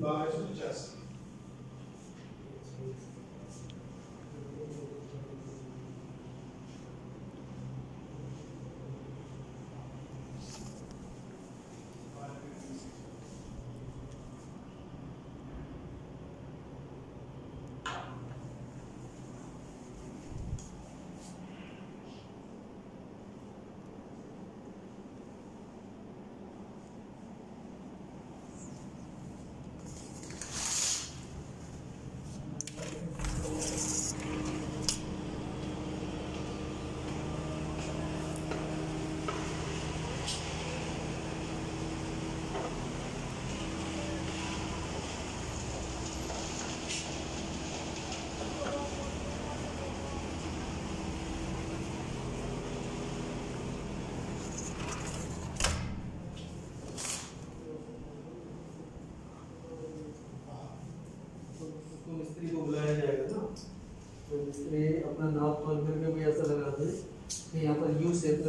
Baixo do Justice. तो इसलिए अपना नाप तोल करके भी ऐसा लगा रहा कि यहाँ पर यू शेप